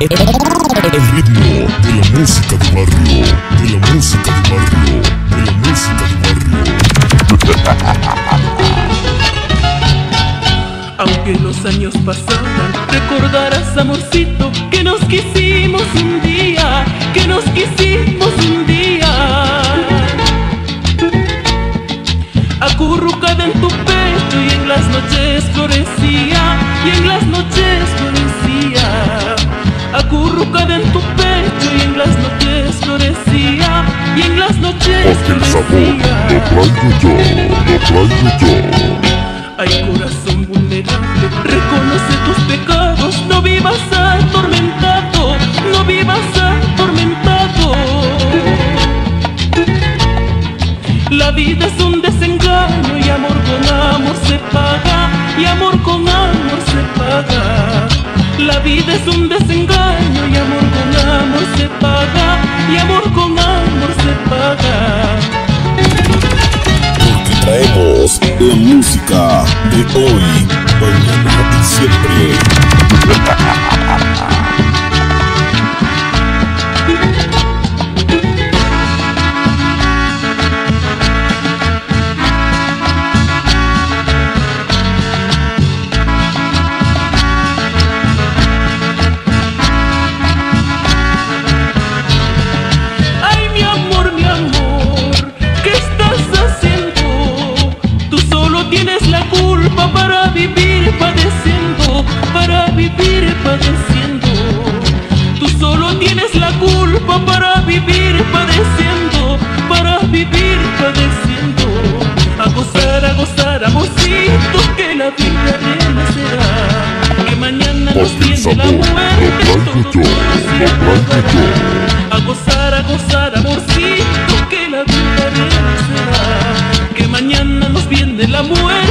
El ritmo de la música de barrio, de la música de barrio, de la música de barrio. Aunque los años pasaran, recordarás, amorcito, que nos quisimos un día, que nos quisimos un día. Acurrucada en tu pecho y en las noches florecía, y en Porque el sabor lo traigo yo, lo traigo yo. Ay corazón vulnerable, reconoce tus pecados, no vivas atormentado, no vivas atormentado. La vida es un desengaño y amor con amor se paga, y amor con amor se paga. La vida es un desengaño y amor con amor se paga, la música de hoy, para vivir padeciendo, para vivir padeciendo. Tú solo tienes la culpa para vivir padeciendo, para vivir padeciendo. A gozar, a gozar, amorcito, que la vida renacerá. Que mañana nos tiene la muerte, todo yo, a gozar, a gozar, amorcito, que la vida renacerá. Que mañana nos viene la muerte.